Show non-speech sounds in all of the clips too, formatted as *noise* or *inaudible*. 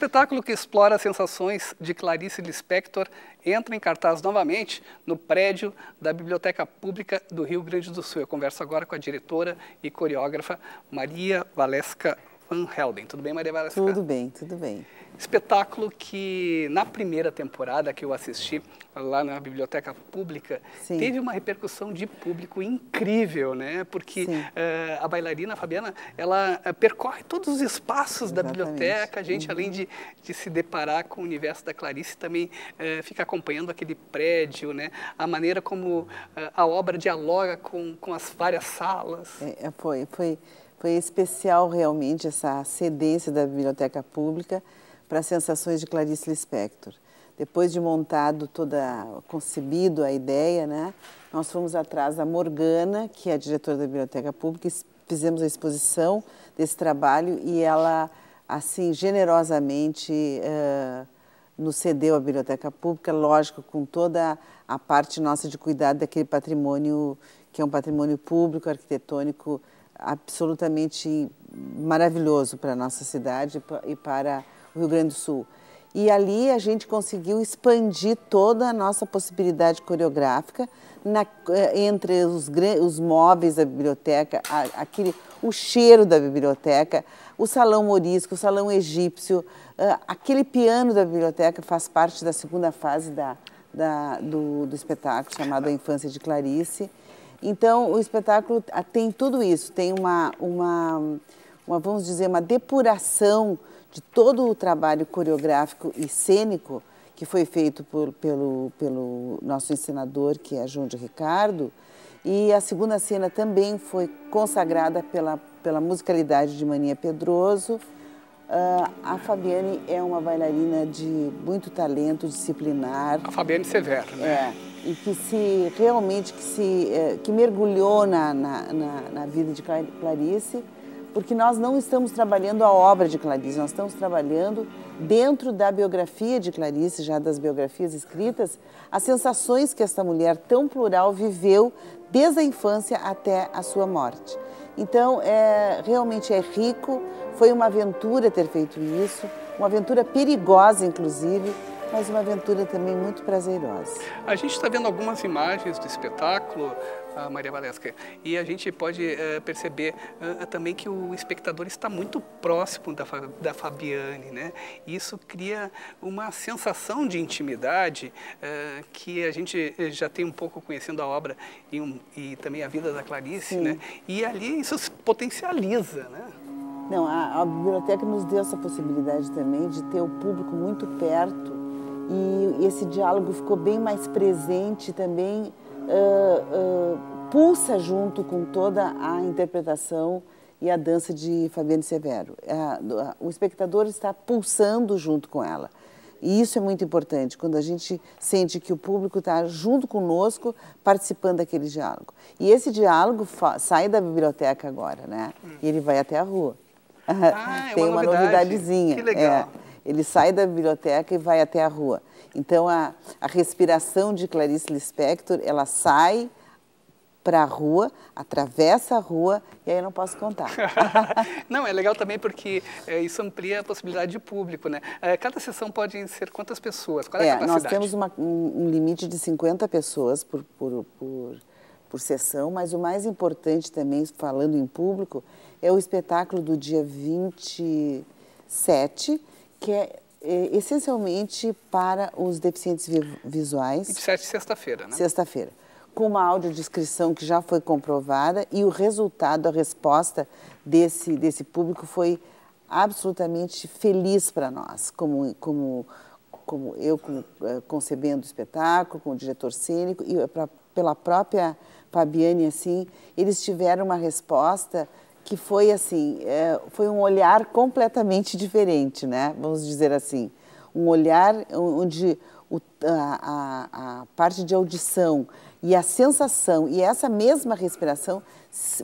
espetáculo que explora as sensações de Clarice Lispector entra em cartaz novamente no prédio da Biblioteca Pública do Rio Grande do Sul. Eu converso agora com a diretora e coreógrafa Maria Valesca Van Helden. Tudo bem, Maria Valesca? Tudo bem, tudo bem. Espetáculo que na primeira temporada que eu assisti lá na biblioteca pública Sim. teve uma repercussão de público incrível, né? Porque uh, a bailarina Fabiana ela uh, percorre todos os espaços Exatamente. da biblioteca. A gente uhum. além de, de, se deparar com o universo da Clarice também uh, fica acompanhando aquele prédio, né? A maneira como a obra dialoga com, com as várias salas. É, é, foi, foi, foi especial realmente essa cedência da biblioteca pública para sensações de Clarice Lispector. Depois de montado toda, concebido a ideia, né, nós fomos atrás da Morgana, que é a diretora da Biblioteca Pública, e fizemos a exposição desse trabalho e ela, assim, generosamente uh, nos cedeu a Biblioteca Pública, lógico, com toda a parte nossa de cuidar daquele patrimônio, que é um patrimônio público, arquitetônico, absolutamente maravilhoso para a nossa cidade e para o Rio Grande do Sul. E ali a gente conseguiu expandir toda a nossa possibilidade coreográfica na, eh, entre os, os, móveis da biblioteca, a, aquele, o cheiro da biblioteca, o salão morisco, o salão egípcio, uh, aquele piano da biblioteca faz parte da segunda fase da, da, do, do espetáculo chamado A Infância de Clarice. Então, o espetáculo tem tudo isso, tem uma, uma, uma vamos dizer, uma depuração de todo o trabalho coreográfico e cênico que foi feito por, pelo, pelo nosso encenador, que é João de Ricardo, e a segunda cena também foi consagrada pela, pela musicalidade de Mania Pedroso. Uh, a Fabiane é uma bailarina de muito talento disciplinar. A Fabiane Severo, né? É, e que se realmente que se eh, que mergulhou na, na, na, na vida de Clarice porque nós não estamos trabalhando a obra de Clarice, nós estamos trabalhando dentro da biografia de Clarice, já das biografias escritas, as sensações que essa mulher tão plural viveu desde a infância até a sua morte. Então, é, realmente é rico, foi uma aventura ter feito isso, uma aventura perigosa, inclusive, mas uma aventura também muito prazerosa. A gente está vendo algumas imagens do espetáculo, Maria Valesca, e a gente pode uh, perceber uh, também que o espectador está muito próximo da, da Fabiane, né? Isso cria uma sensação de intimidade uh, que a gente já tem um pouco conhecendo a obra e, um, e também a vida da Clarice, Sim. né? E ali isso se potencializa, né? Não, a, a biblioteca nos deu essa possibilidade também de ter o público muito perto e esse diálogo ficou bem mais presente também, uh, uh, pulsa junto com toda a interpretação e a dança de Fabiane Severo. Uh, o espectador está pulsando junto com ela. E isso é muito importante, quando a gente sente que o público está junto conosco, participando daquele diálogo. E esse diálogo sai da biblioteca agora, né? Hum. E ele vai até a rua. Ah, é *laughs* Tem uma, uma novidadezinha. Que legal. É. Ele sai da biblioteca e vai até a rua. Então, a, a respiração de Clarice Lispector, ela sai para a rua, atravessa a rua e aí eu não posso contar. *laughs* não, é legal também porque é, isso amplia a possibilidade de público, né? É, cada sessão pode ser quantas pessoas? Qual é, é a capacidade? Nós temos uma, um, um, limite de 50 pessoas por, por, por, por sessão, mas o mais importante também, falando em público, é o espetáculo do dia 27, que é, é essencialmente para os deficientes visuais. 27 sexta-feira, né? Sexta-feira. Com uma audiodescrição que já foi comprovada e o resultado, a resposta desse, desse público foi absolutamente feliz para nós, como, como, como eu como, uh, concebendo o espetáculo, com o diretor cênico e pra, pela própria Fabiane, assim, eles tiveram uma resposta que foi assim, é, foi um olhar completamente diferente, né? Vamos dizer assim, um olhar onde o, a, a, a, parte de audição e a sensação e essa mesma respiração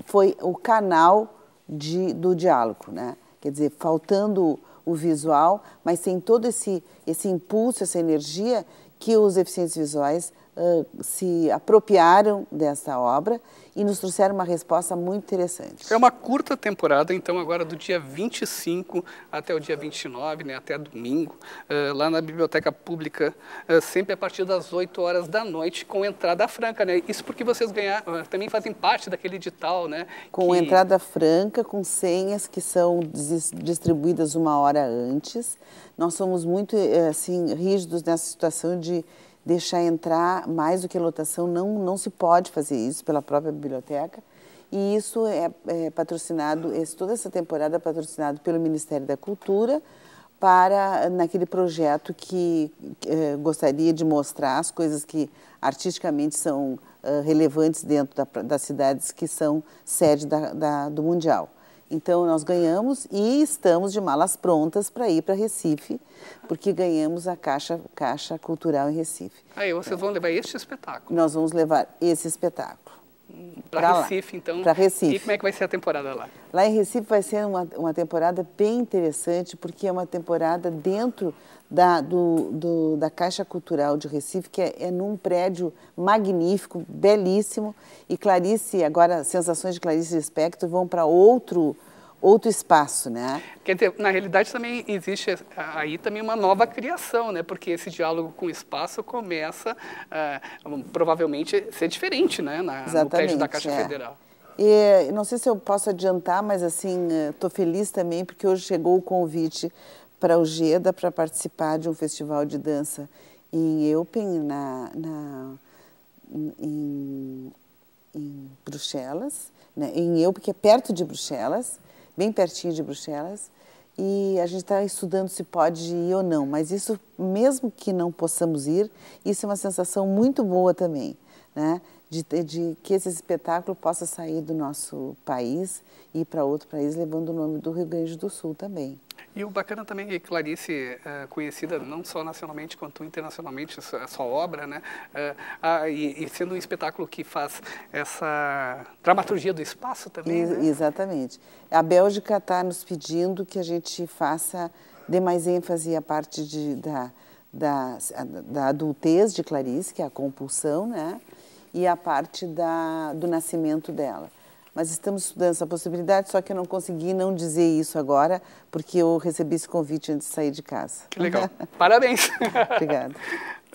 foi o canal de, do diálogo, né? Quer dizer, faltando o visual, mas sem todo esse esse impulso, essa energia que os deficientes visuais uh, se apropriaram dessa obra e nos trouxeram uma resposta muito interessante. É uma curta temporada, então, agora do dia 25 até o dia 29, né, até domingo, uh, lá na Biblioteca Pública, uh, sempre a partir das 8 horas da noite, com entrada franca. Né? Isso porque vocês ganharam, também fazem parte daquele edital, né? Com que... entrada franca, com senhas que são distribuídas uma hora antes. Nós somos muito eh, assim, rígidos nessa situação de deixar entrar mais do que lotação, não, não se pode fazer isso pela própria biblioteca. E isso é, é patrocinado, esse, toda essa temporada é patrocinado pelo Ministério da Cultura para, naquele projeto que é, gostaria de mostrar as coisas que artisticamente são uh, relevantes dentro da, das cidades que são sede da, da, do Mundial. Então, nós ganhamos e estamos de malas prontas para ir para Recife, porque ganhamos a Caixa, Caixa Cultural em Recife. Aí vocês vão levar este espetáculo? Nós vamos levar esse espetáculo. Para Recife, então. Para Recife. E como é que vai ser a temporada lá? Lá em Recife vai ser uma, uma temporada bem interessante, porque é uma temporada dentro da, do, do, da Caixa Cultural de Recife, que é, é, num prédio magnífico, belíssimo. E Clarice, agora, Sensações de Clarice Lispector vão para outro outro espaço, né? Quer dizer, na realidade também existe aí também uma nova criação, né? Porque esse diálogo com o espaço começa uh, provavelmente a ser diferente, né? Na, no prédio da Caixa é. Federal. E, não sei se eu posso adiantar, mas assim, estou feliz também porque hoje chegou o convite para o GEDA para participar de um festival de dança em Eupen, na, na em, em, Bruxelas, né? em Eupen, que é perto de Bruxelas, bem pertinho de Bruxelas, e a gente está estudando se pode ir ou não, mas isso, mesmo que não possamos ir, isso é uma sensação muito boa também, né? De, de que esse espetáculo possa sair do nosso país e ir para outro país, levando o nome do Rio Grande do Sul também. E o bacana também é que Clarice, é conhecida não só nacionalmente quanto internacionalmente, a sua obra, né? É, e, sendo um espetáculo que faz essa dramaturgia do espaço também. E, né? Exatamente. A Bélgica está nos pedindo que a gente faça, dê mais ênfase à parte de, da, da, da adultez de Clarice, que é a compulsão, né? E a parte da, do nascimento dela. Mas estamos estudando essa possibilidade, só que eu não consegui não dizer isso agora, porque eu recebi esse convite antes de sair de casa. Que legal. *laughs* Parabéns. Obrigada.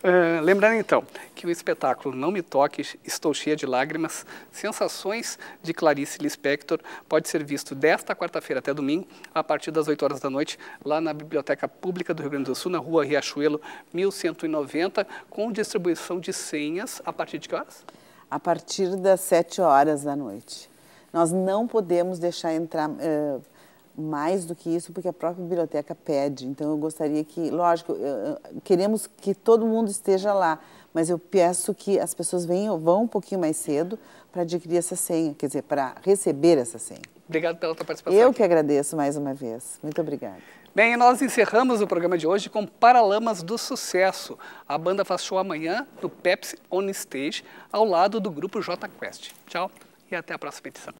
Uh, lembrando então que o espetáculo Não Me Toque, Estou Cheia de Lágrimas, Sensações de Clarice Lispector, pode ser visto desta quarta-feira até domingo, a partir das 8 horas da noite, lá na Biblioteca Pública do Rio Grande do Sul, na rua Riachuelo, 1190, com distribuição de senhas a partir de que horas? A partir das 7 horas da noite. Nós não podemos deixar entrar. Uh, mais do que isso, porque a própria biblioteca pede. Então, eu gostaria que, lógico, queremos que todo mundo esteja lá, mas eu peço que as pessoas venham, vão um pouquinho mais cedo para adquirir essa senha, quer dizer, para receber essa senha. Obrigado pela tua participação. Eu aqui. que agradeço mais uma vez. Muito obrigada. Bem, nós encerramos o programa de hoje com Paralamas do Sucesso. A banda faz show amanhã no Pepsi On Stage, ao lado do grupo J Quest. Tchau e até a próxima edição.